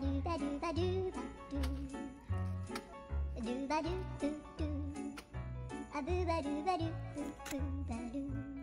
Do ba do ba do ba do. Do ba do do do. Ah do ba do ba do do ba do.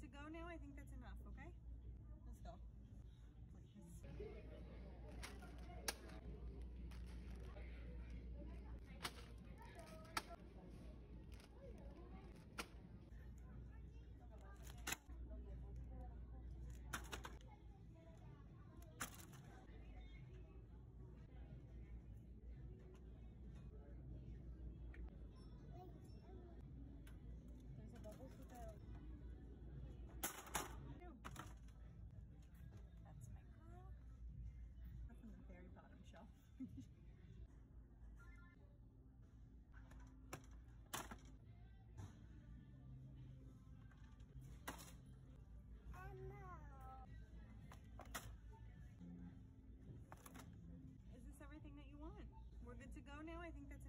To go now? I think that's enough, now. I think that's